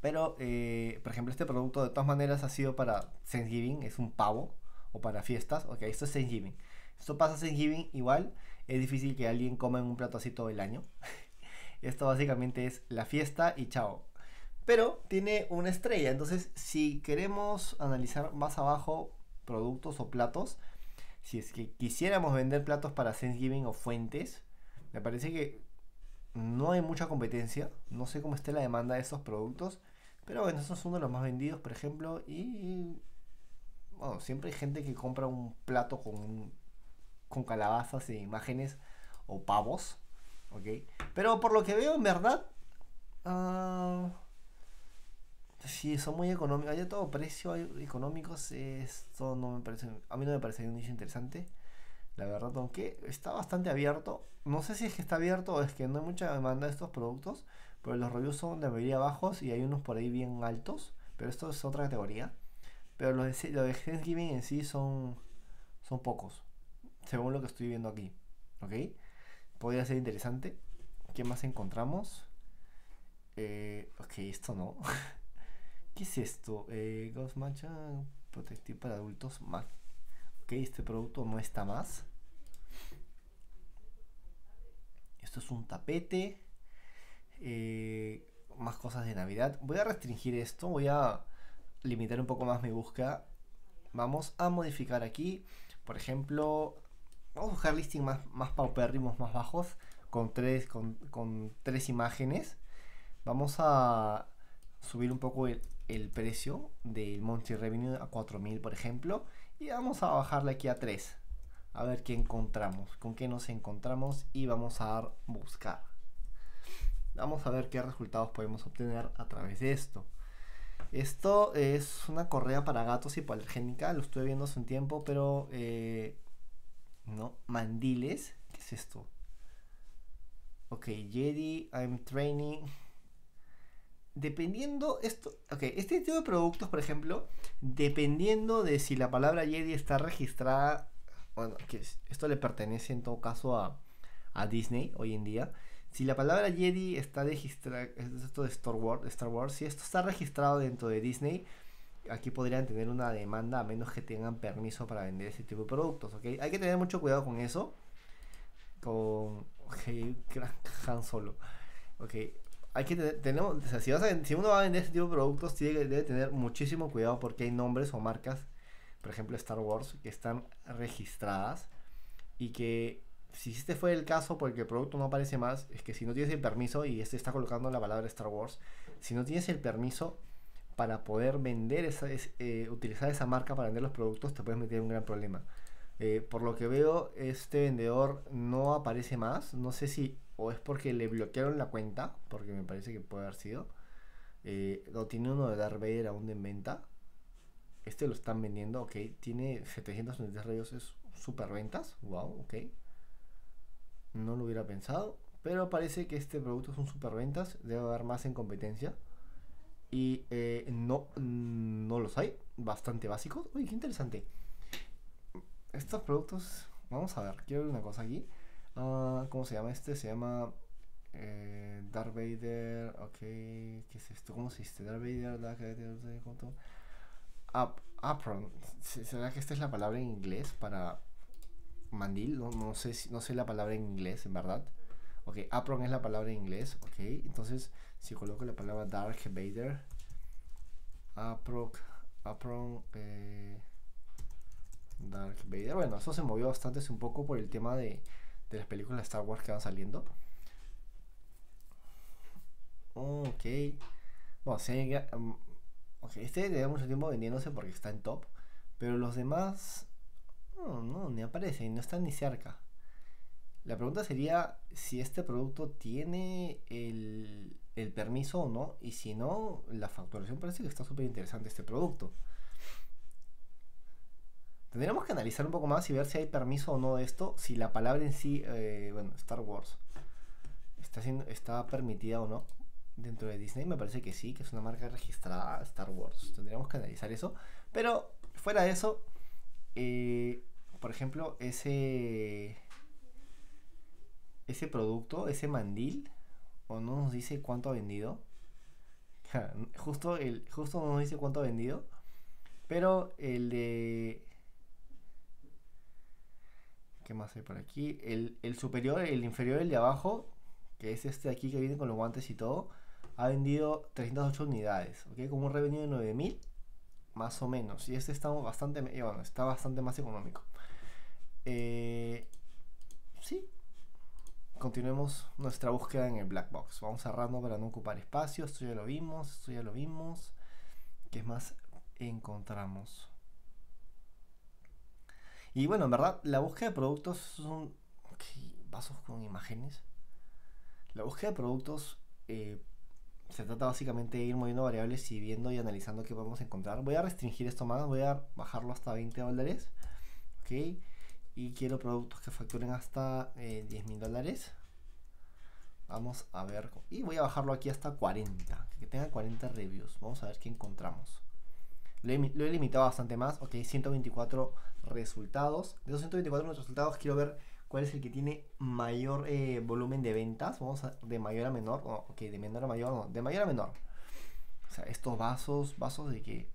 Pero, eh, por ejemplo, este producto de todas maneras ha sido para Thanksgiving, es un pavo, o para fiestas. Ok, esto es Thanksgiving. Esto pasa Thanksgiving igual, es difícil que alguien coma en un plato así todo el año. esto básicamente es la fiesta y chao pero tiene una estrella. Entonces, si queremos analizar más abajo productos o platos, si es que quisiéramos vender platos para Thanksgiving o fuentes, me parece que no hay mucha competencia. No sé cómo esté la demanda de estos productos. Pero bueno, estos son uno de los más vendidos, por ejemplo. Y bueno, siempre hay gente que compra un plato con, con calabazas e imágenes o pavos. ¿Ok? Pero por lo que veo, en verdad... Uh, Sí, son muy económicos. Hay todo precio económicos. Esto no me parece. A mí no me parece un nicho interesante. La verdad, aunque está bastante abierto. No sé si es que está abierto o es que no hay mucha demanda de estos productos. Pero los reviews son de mayoría bajos y hay unos por ahí bien altos. Pero esto es otra categoría. Pero los de, los de Thanksgiving en sí son, son pocos. Según lo que estoy viendo aquí. ¿Ok? Podría ser interesante. ¿Qué más encontramos? Eh, ok, esto no. ¿Qué es esto? Eh, Ghost Matcha protectivo para adultos más. Ok, este producto no está más. Esto es un tapete. Eh, más cosas de Navidad. Voy a restringir esto. Voy a limitar un poco más mi búsqueda. Vamos a modificar aquí. Por ejemplo, vamos a buscar listing más, más paupérrimos, más bajos. Con tres, con, con tres imágenes. Vamos a subir un poco el, el precio del Monthly Revenue a 4000 por ejemplo y vamos a bajarle aquí a 3 a ver qué encontramos con qué nos encontramos y vamos a buscar vamos a ver qué resultados podemos obtener a través de esto esto es una correa para gatos hipoalergénica lo estuve viendo hace un tiempo pero eh, ¿no? Mandiles. ¿Qué es esto? Ok, Jedi, I'm training. Dependiendo esto, ok, este tipo de productos, por ejemplo, dependiendo de si la palabra Jedi está registrada, bueno, que esto le pertenece en todo caso a, a Disney hoy en día. Si la palabra Jedi está registrada, esto de Star Wars, Star Wars, si esto está registrado dentro de Disney, aquí podrían tener una demanda a menos que tengan permiso para vender ese tipo de productos, ¿ok? Hay que tener mucho cuidado con eso. Con Ok, Han Solo. Ok, hay que tener, tenemos, si, uno va a vender este tipo de productos, tiene debe tener muchísimo cuidado porque hay nombres o marcas, por ejemplo Star Wars, que están registradas y que si este fue el caso porque el producto no aparece más, es que si no tienes el permiso y este está colocando la palabra Star Wars, si no tienes el permiso para poder vender esa, eh, utilizar esa marca para vender los productos, te puedes meter en un gran problema. Eh, por lo que veo, este vendedor no aparece más. No sé si o es porque le bloquearon la cuenta, porque me parece que puede haber sido. Eh, o tiene uno de Darth Vader aún en venta. Este lo están vendiendo, ok. Tiene 793 rayos, es super ventas. Wow, ok. No lo hubiera pensado. Pero parece que este producto es un super ventas. Debe haber más en competencia. Y eh, no, no los hay. Bastante básicos. Uy, qué interesante estos productos, vamos a ver, quiero ver una cosa aquí. Uh, ¿Cómo se llama este? Se llama eh, Darth Vader. Ok, ¿qué es esto? ¿Cómo se dice? Darth Vader, Darth Vader, Up, apron. ¿Será que esta es la palabra en inglés para mandil? No, no, sé, no sé la palabra en inglés, en verdad. Ok, apron es la palabra en inglés. Ok, entonces si coloco la palabra Darth Vader, apron, apron, eh, Dark Vader. Bueno, eso se movió bastante un poco por el tema de, de las películas de Star Wars que van saliendo. Ok. Bueno, sí, um, okay, este lleva mucho tiempo vendiéndose porque está en top. Pero los demás. No, no, ni aparecen, no están ni cerca. La pregunta sería si este producto tiene el, el permiso o no. Y si no, la facturación parece que está súper interesante este producto. Tendríamos que analizar un poco más y ver si hay permiso o no de esto, si la palabra en sí, eh, bueno, Star Wars, está, siendo, está permitida o no dentro de Disney. Me parece que sí, que es una marca registrada Star Wars. Tendríamos que analizar eso. Pero fuera de eso, eh, por ejemplo, ese, ese producto, ese mandil, o no nos dice cuánto ha vendido. justo, el, justo no nos dice cuánto ha vendido. Pero el de ¿Qué más hay por aquí? El, superior, el inferior, el de abajo, que es este de aquí que viene con los guantes y todo, ha vendido 308 unidades, ¿ok? Con un revenue de 9000, más o menos. Y este está bastante, bueno, está bastante más económico. Eh, sí. Continuemos nuestra búsqueda en el black box. Vamos cerrando para no ocupar espacio. Esto ya lo vimos, esto ya lo vimos. ¿Qué más encontramos? Y bueno, en verdad, la búsqueda de productos son. vasos con imágenes. La búsqueda de productos eh, se trata básicamente de ir moviendo variables y viendo y analizando qué podemos encontrar. Voy a restringir esto más, voy a bajarlo hasta 20 dólares. Ok. Y quiero productos que facturen hasta eh, 10 mil dólares. Vamos a ver. Y voy a bajarlo aquí hasta 40. Que tenga 40 reviews. Vamos a ver qué encontramos. Lo he, limitado bastante más. Ok, 124 resultados. De esos 124 resultados quiero ver cuál es el que tiene mayor eh, volumen de ventas. Vamos a, de mayor a menor. ok, de menor a mayor, no, de mayor a menor. O sea, estos vasos, vasos de que...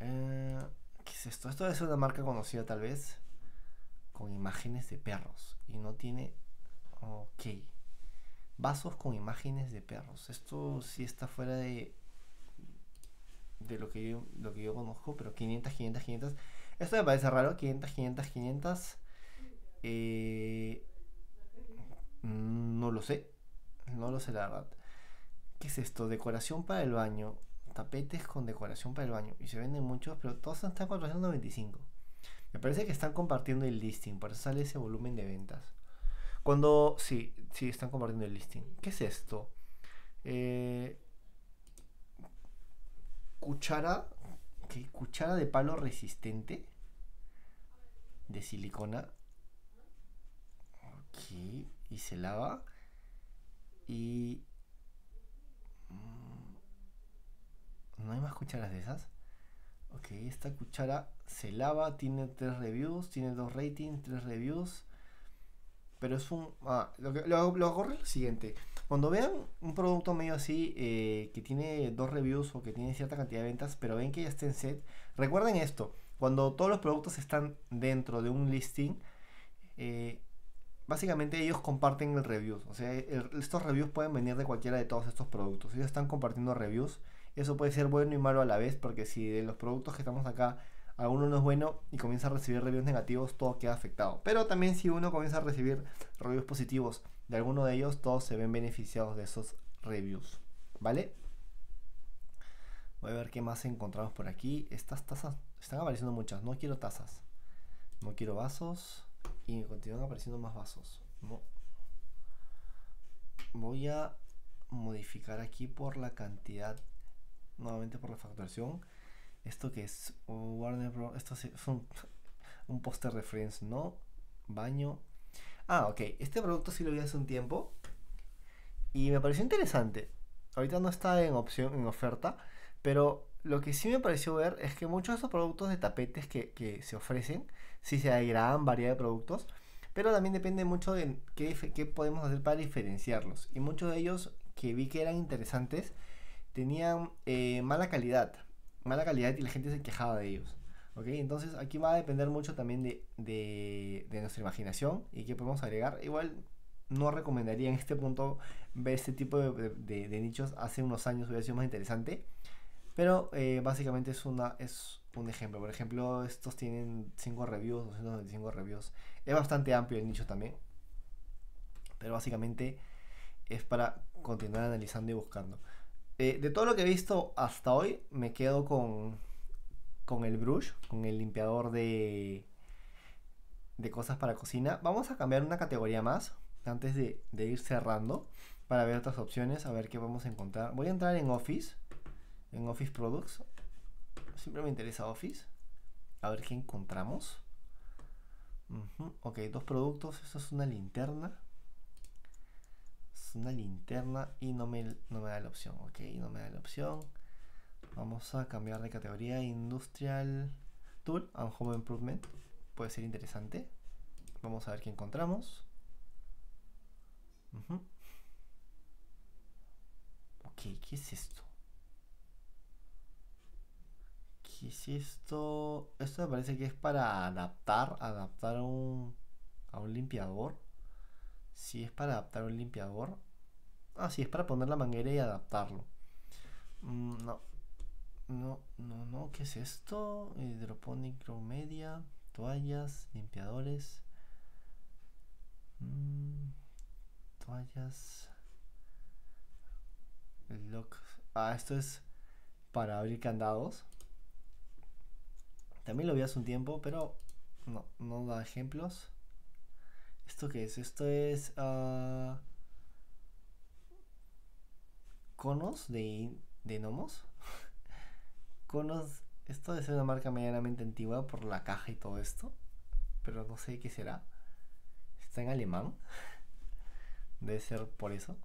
Eh, ¿Qué es esto? Esto es una marca conocida tal vez. Con imágenes de perros. Y no tiene... Ok. Vasos con imágenes de perros. Esto sí está fuera de... De lo que yo, lo que yo conozco. Pero 500, 500, 500 esto me parece raro, 500, 500, 500. no lo sé. No lo sé la verdad. ¿Qué es esto? Decoración para el baño. Tapetes con decoración para el baño. Y se venden muchos, pero todos están 495. Me parece que están compartiendo el listing. Por eso sale ese volumen de ventas. Cuando... Sí, sí, están compartiendo el listing. ¿Qué es esto? Eh, cuchara. Cuchara de palo resistente de silicona. Y se lava. Y... mm, ¿No hay más cucharas de esas? Ok, esta cuchara se lava, tiene tres reviews, tiene dos ratings, tres reviews. Pero es un... Ah, lo que lo, lo ocurre es lo siguiente. Cuando vean un producto medio así, eh, que tiene dos reviews o que tiene cierta cantidad de ventas, pero ven que ya está en set, recuerden esto. Cuando todos los productos están dentro de un listing, eh, básicamente ellos comparten el reviews. O sea, estos reviews pueden venir de cualquiera de todos estos productos. Ellos están compartiendo reviews. Eso puede ser bueno y malo a la vez, porque si de los productos que estamos acá alguno no es bueno y comienza a recibir reviews negativos, todo queda afectado. Pero también si uno comienza a recibir reviews positivos de alguno de ellos, todos se ven beneficiados de esos reviews. ¿Vale? Voy a ver qué más encontramos por aquí. Estas tazas están apareciendo muchas. No quiero tazas. No quiero vasos. Y continúan apareciendo más vasos. Voy a modificar aquí por la cantidad. Nuevamente por la facturación. Esto que es Oh, Warner Bros. Esto es un, un póster de Friends, ¿no? Baño. Ah, ok. Este producto sí lo vi hace un tiempo. Y me pareció interesante. Ahorita no está en opción, en oferta. Pero lo que sí me pareció ver es que muchos de estos productos de tapetes que, que se ofrecen, sí se hay gran variedad de productos. Pero también depende mucho de qué, qué podemos hacer para diferenciarlos. Y muchos de ellos que vi que eran interesantes tenían eh, mala calidad. Mala calidad y la gente se quejaba de ellos. ¿ok? Entonces aquí va a depender mucho también de, de- de nuestra imaginación y qué podemos agregar. Igual no recomendaría en este punto ver este tipo de, de- de- nichos. Hace unos años hubiera sido más interesante. Pero eh, básicamente es, una, es un ejemplo. Por ejemplo, estos tienen 5 reviews, 295 reviews. Es bastante amplio el nicho también. Pero básicamente es para continuar analizando y buscando. Eh, de todo lo que he visto hasta hoy, me quedo con, con el brush, con el limpiador de, de cosas para cocina. Vamos a cambiar una categoría más antes de, de ir cerrando para ver otras opciones, a ver qué vamos a encontrar. Voy a entrar en Office, en Office Products. Siempre me interesa Office. A ver qué encontramos. Ujú, Ok, dos productos. Esto es una linterna. Una linterna y no me, no me da la opción. Ok, no me da la opción. Vamos a cambiar de categoría. Industrial Tool and Home Improvement. Puede ser interesante. Vamos a ver qué encontramos. Ujú. Ok, ¿qué es esto? ¿Qué es esto? Esto me parece que es para adaptar, adaptar a un, a un limpiador. Si es para adaptar un limpiador. Ah, sí, es para poner la manguera y adaptarlo. Mm, no. No, no, no. ¿Qué es esto? Hydroponic Grow Media. Toallas, limpiadores. Mm, toallas. Lock. Ah, esto es para abrir candados. También lo vi hace un tiempo, pero no, no da ejemplos. ¿Esto qué es? Esto es ah, conos de, de gnomos. conos. Esto debe ser una marca medianamente antigua por la caja y todo esto. Pero no sé qué será. Está en alemán. Debe ser por eso.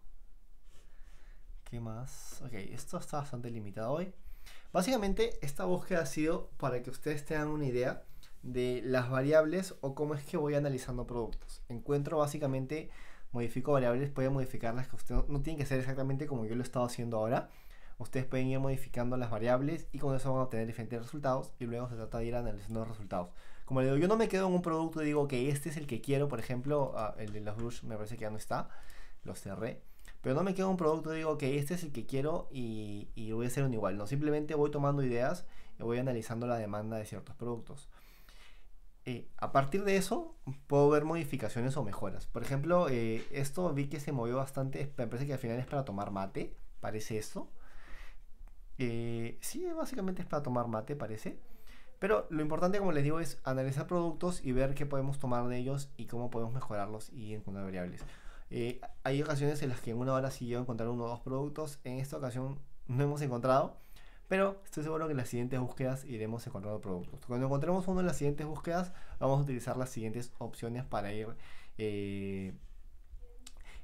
¿Qué más? Ok, esto está bastante limitado hoy. Básicamente, esta búsqueda ha sido para que ustedes tengan una idea de las variables o cómo es que voy analizando productos. Encuentro básicamente, modifico variables, pueden modificarlas, que usted no, no tienen que ser exactamente como yo lo he estado haciendo ahora. Ustedes pueden ir modificando las variables y con eso van a obtener diferentes resultados y luego se trata de ir analizando los resultados. Como le digo, yo no me quedo en un producto y digo que este es el que quiero, por ejemplo, ah, el de los brush me parece que ya no está, lo cerré. Pero no me quedo en un producto y digo que este es el que quiero y, y voy a hacer un igual. No, simplemente voy tomando ideas y voy analizando la demanda de ciertos productos. Eh, a partir de eso, puedo ver modificaciones o mejoras. Por ejemplo, eh, esto vi que se movió bastante. Me parece que al final es para tomar mate. Parece esto. Eh, sí, básicamente es para tomar mate, parece. Pero lo importante, como les digo, es analizar productos y ver qué podemos tomar de ellos y cómo podemos mejorarlos y encontrar variables. Hay ocasiones en las que en una hora sí llego a encontrar uno o dos productos. En esta ocasión no hemos encontrado. Pero estoy seguro que en las siguientes búsquedas iremos encontrando productos. Cuando encontremos uno en las siguientes búsquedas, vamos a utilizar las siguientes opciones para ir eh,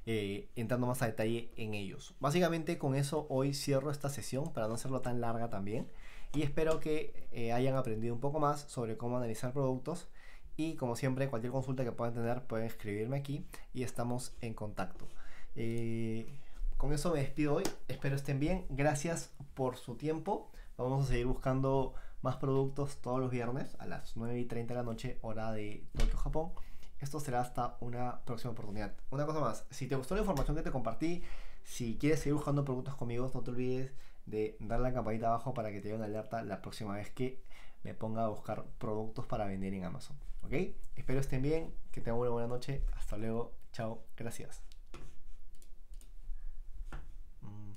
eh, entrando más a detalle en ellos. Básicamente con eso hoy cierro esta sesión para no hacerlo tan larga también. Y espero que eh, hayan aprendido un poco más sobre cómo analizar productos. Y como siempre, cualquier consulta que puedan tener pueden escribirme aquí y estamos en contacto. Con eso me despido hoy. Espero estén bien. Gracias por su tiempo. Vamos a seguir buscando más productos todos los viernes a las 9 y 30 de la noche, hora de Tokio, Japón. Esto será hasta una próxima oportunidad. Una cosa más, si te gustó la información que te compartí, si quieres seguir buscando productos conmigo, no te olvides de darle la campanita abajo para que te dé una alerta la próxima vez que me ponga a buscar productos para vender en Amazon. ¿Ok? Espero estén bien, que tengan una buena noche. Hasta luego. Chao. Gracias.